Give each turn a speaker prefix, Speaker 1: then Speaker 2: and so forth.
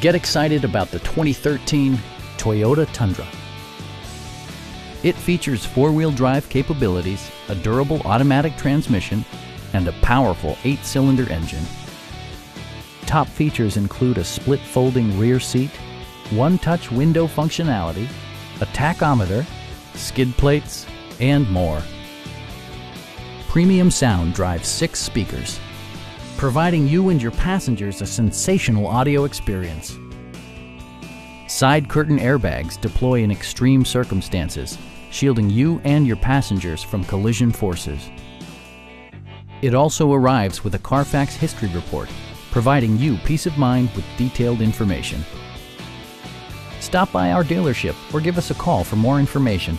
Speaker 1: Get excited about the 2013 Toyota Tundra. It features four-wheel drive capabilities, a durable automatic transmission, and a powerful eight-cylinder engine. Top features include a split folding rear seat, one-touch window functionality, a tachometer, skid plates, and more. Premium sound drives six speakers, providing you and your passengers a sensational audio experience. Side curtain airbags deploy in extreme circumstances, shielding you and your passengers from collision forces. It also arrives with a Carfax history report, providing you peace of mind with detailed information. Stop by our dealership or give us a call for more information.